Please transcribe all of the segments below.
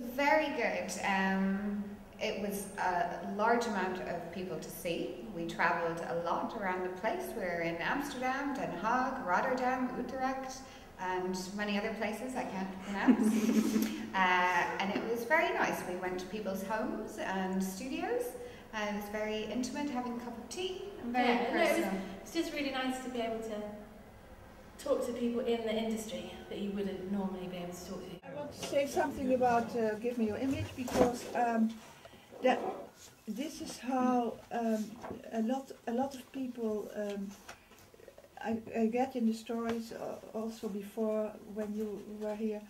Very good. Um, it was a large amount of people to see. We travelled a lot around the place. We were in Amsterdam, Den Haag, Rotterdam, Utrecht, and many other places I can't pronounce. uh, and it was very nice. We went to people's homes and studios. Uh, it was very intimate, having a cup of tea, and very Yeah, no, it was- personal. It's just really nice to be able to talk to people in the industry that you wouldn't normally be able to talk to. I want to say something about uh, Give Me Your Image because um, that this is how um, a lot a lot of people um, I, I get in the stories uh, also before when you were here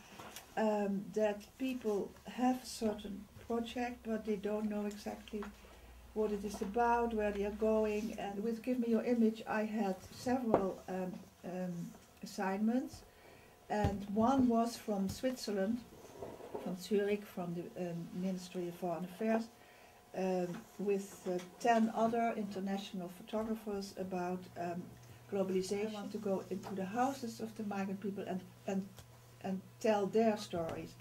um, that people have a certain project but they don't know exactly what it is about, where they are going. And with Give Me Your Image, I had several um, um, assignments and one was from Switzerland, from Zurich, from the um, Ministry of Foreign Affairs, um, with uh, 10 other international photographers about um, globalization. I want to go into the houses of the migrant people and, and, and tell their stories.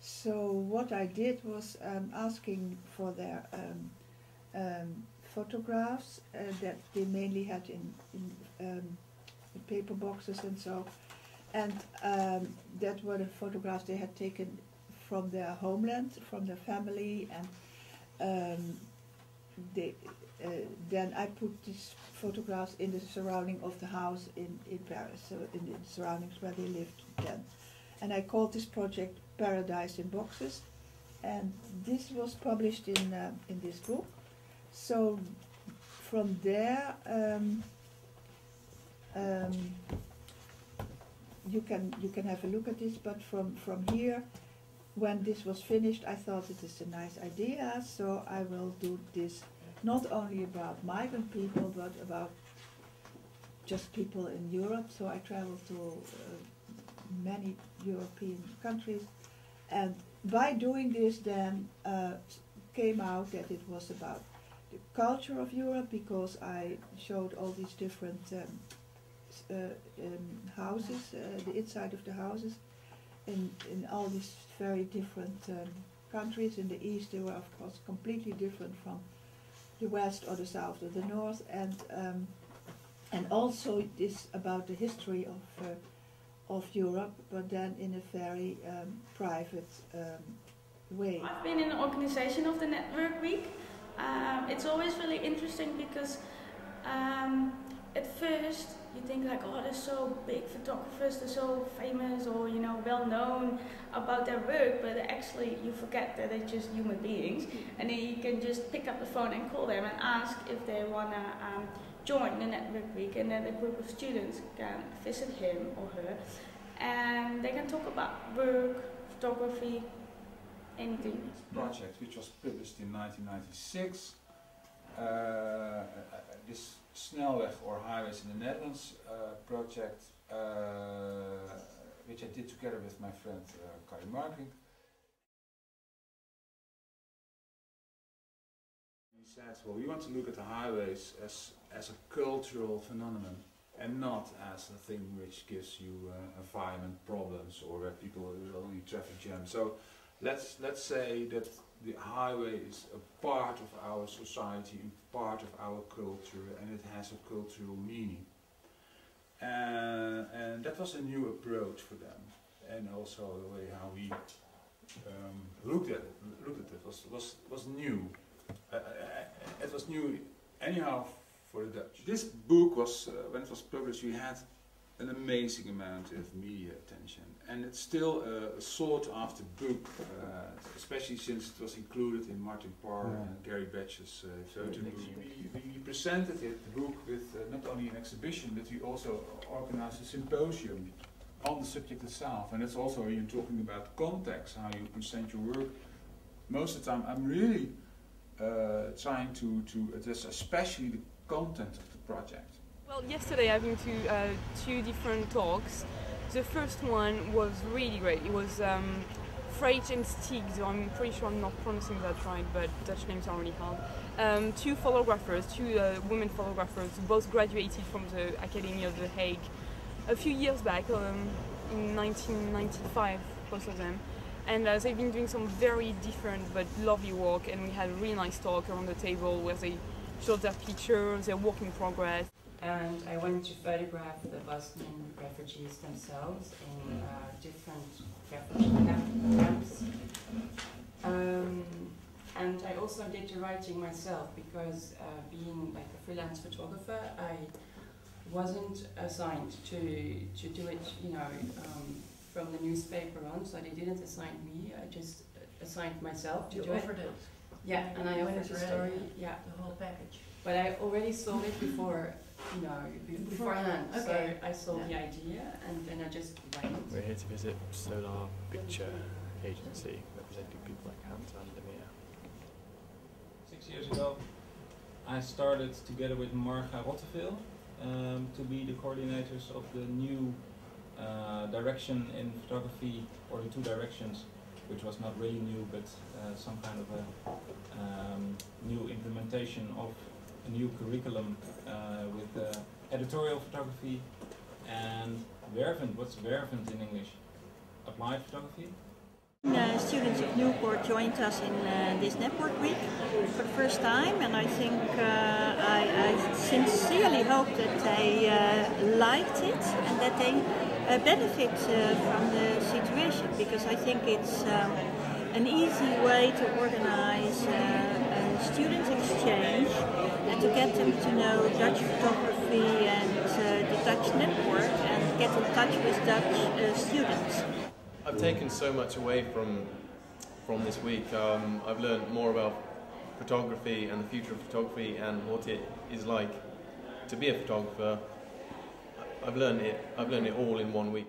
So what I did was um, asking for their um, um, photographs uh, that they mainly had in, in, in paper boxes and so and um, that were the photographs they had taken from their homeland, from their family, and um, they, uh, then I put these photographs in the surrounding of the house in, in Paris, so in the surroundings where they lived then. And I called this project Paradise in Boxes, and this was published in, uh, in this book. So from there, um, um, you can you can have a look at this but from from here when this was finished i thought it is a nice idea so i will do this not only about migrant people but about just people in europe. So i traveled to uh, many european countries and by doing this then uh, came out that it was about the culture of europe because i showed all these different um, uh, um, houses, uh, the inside of the houses, in, in all these very different um, countries. In the east, they were of course completely different from the west or the south or the north, and um, and also this about the history of uh, of Europe, but then in a very private way. I've been in the organization of the Network Week. Um, it's always really interesting because um, at first you think like, oh, they're so big photographers, they're so famous or you know well known about their work, but actually you forget that they're just human beings, and then you can just pick up the phone and call them and ask if they wanna um, join the Network Week, and then a group of students can visit him or her, and they can talk about work, photography, anything. project which was published in 1996. Uh, this Snelweg or Highways in the Netherlands uh, project, uh, which I did together with my friend uh, Cary Markerink. He said, well, we want to look at the highways as, as a cultural phenomenon and not as a thing which gives you uh, environment problems or where people will be traffic jams. So let's let's say that the highway is a part of our society, a part of our culture, and it has a cultural meaning. Uh, and that was a new approach for them, and also the way how we um, looked at it, looked at it was was was new. Uh, uh, it was new, anyhow, for the Dutch. This book was, uh, when it was published, we had an amazing amount of media attention. And it's still a sought after book, uh, especially since it was included in Martin Parr Yeah. and Gerry Badger's uh, photo book. We, we presented it, the book with uh, not only an exhibition, but we also organized a symposium on the subject itself. And it's also, you're talking about context, how you present your work. Most of the time, I'm really uh, trying to, to address especially the content of the project. Well, yesterday I've been to uh, two different talks. The first one was really great. It was um, Freit and Stig, so I'm pretty sure I'm not pronouncing that right, but Dutch names are really hard. Um, two photographers, two uh, women photographers, both graduated from the Academy of The Hague a few years back, um, in 1995, both of them. and uh, they've been doing some very different but lovely work. And we had a really nice talk around the table where they showed their pictures, their work in progress. And I went to photograph the Bosnian refugees themselves in uh, different refugee camp- camps. Um, and I also did the writing myself because uh, being like a freelance photographer, I wasn't assigned to, to do it, you know, um, from the newspaper on, so they didn't assign me, I just assigned myself to You do it. it, Yeah, and I When offered it's the ready, story, yeah. the whole package. But I already sold it before, you know, be- beforehand. Okay. So I sold the idea and then I just went. We're here to visit Solar Picture Agency, representing people like Hans and Lemire. Six years ago, I started together with Marga Rotteveel um, to be the coordinators of the new uh, direction in photography, or the two directions, which was not really new, but uh, some kind of a um, new implementation of a new curriculum uh, with uh, editorial photography and Wervend. What's Wervend in English? Applied photography. Uh, students of Newport joined us in uh, this network week for the first time, and I think uh, I, I sincerely hope that they uh, liked it and that they uh, benefit uh, from the situation because I think it's um, an easy way to organize a student exchange and to get them to know Dutch photography and the Dutch network and get in touch with Dutch students. I've taken so much away from from this week. Um, I've learned more about photography and the future of photography and what it is like to be a photographer. I've learned it. I've learned it all in one week.